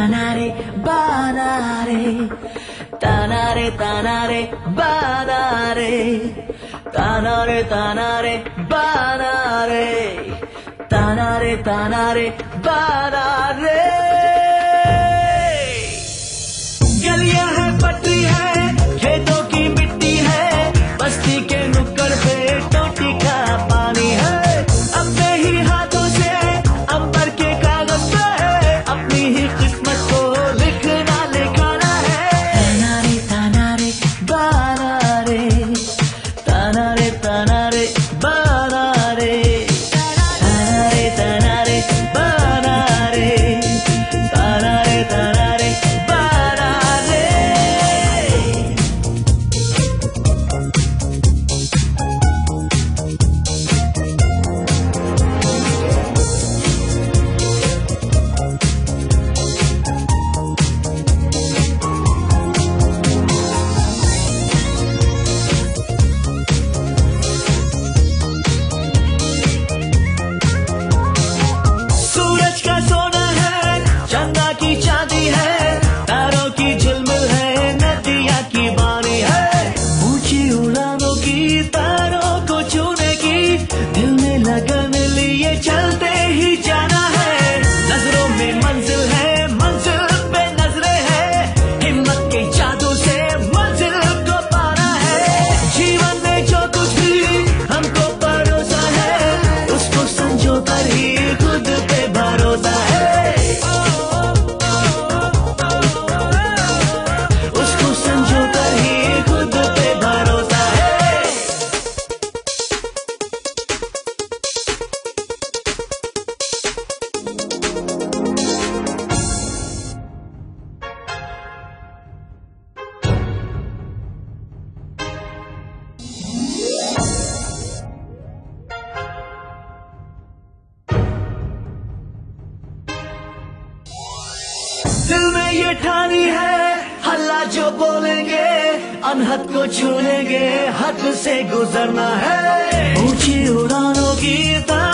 tanare, banare, tanare, tanare, banare, tanare, tanare, banare, tanare, tanare, banare. दिल में ये ठानी है, हल्ला जो बोलेंगे, अनहद को छूलेंगे, हद से गुजरना है। ऊँची उड़ानों की तरह